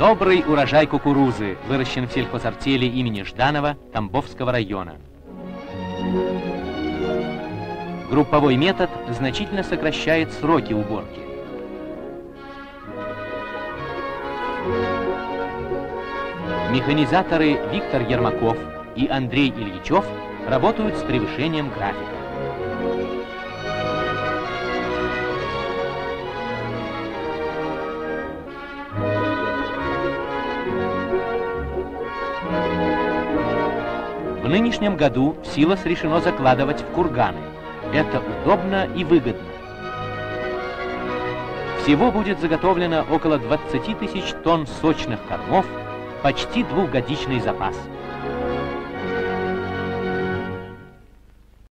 Добрый урожай кукурузы выращен в сельхозартели имени Жданова Тамбовского района. Групповой метод значительно сокращает сроки уборки. Механизаторы Виктор Ермаков и Андрей Ильичев работают с превышением графика. В нынешнем году силос решено закладывать в курганы. Это удобно и выгодно. Всего будет заготовлено около 20 тысяч тонн сочных кормов, почти двухгодичный запас.